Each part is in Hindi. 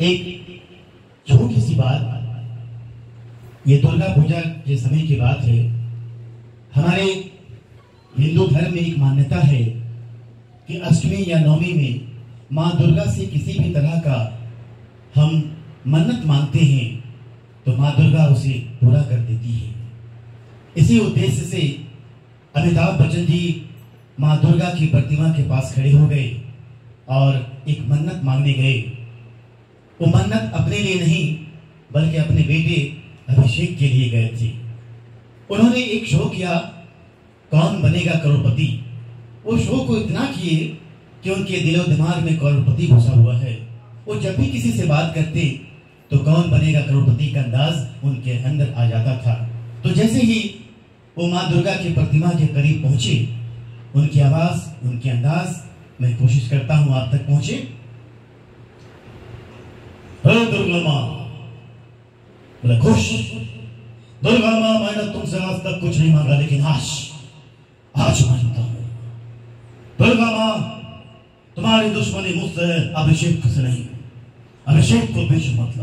एक छोटी सी बात, ये दुर्गा पूजा के समय की बात है। हमारे हिंदू धर्म में एक मान्यता है कि अष्टमी या नवमी में माँ दुर्गा से किसी भी तरह का हम मन्नत मांगते हैं तो माँ दुर्गा उसे पूरा कर देती है। इसी उद्देश्य से अमिताभ बच्चन जी माँ दुर्गा की प्रतिमा के पास खड़े हो गए और एक मन्नत मांगने गए। वो मन्नत अपने लिए नहीं, बल्कि अपने बेटे अभिषेक के लिए गए थे। उन्होंने एक शो किया, कौन बनेगा करोड़पति? वो शो को इतना किए कि उनके दिलो दिमाग में करोड़पति घुसा हुआ है। वो जब भी किसी से बात करते तो कौन बनेगा करोड़पति का अंदाज उनके अंदर आ जाता था। तो जैसे ही वो माँ दुर्गा की प्रतिमा के करीब पहुँचे, उनकी आवाज़, उनके अंदाज, मैं कोशिश करता हूँ आप तक पहुँचे। दुर्गा माँ बोले, खुश। दुर्गा माँ मैंने तुमसे आज तक कुछ नहीं मांगा, लेकिन आज आज माँगता हूँ। दुर्गा माँ, तुम्हारी दुश्मनी मुझसे अभिषेक से नहीं। अभिषेक को बीच मत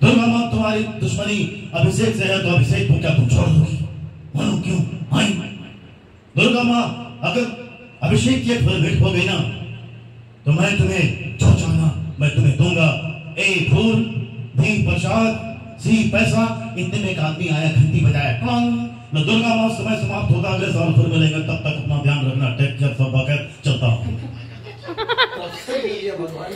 दुर्गा माँ, तुम्हारी दुश्मनी अभिषेक से है तो अभिषेक को क्या तुम छोड़ दोगी? मानो क्यों? आई दुर्गा माँ, अगर अभिषेक की एक भेंट हो गई ना तो मैं तुम्हें जो चाहना मैं तुम्हें दूँगा। एक फूल भी प्रसाद सी पैसा, इतने में एक आदमी आया, घंटी बजाया कौन न दुर्गा मास समय समाप्त होगा अगले साल फिर मिलेगा, तब तक अपना ध्यान रखना, टेक केयर, सब बगैर चलता हूँ भगवान।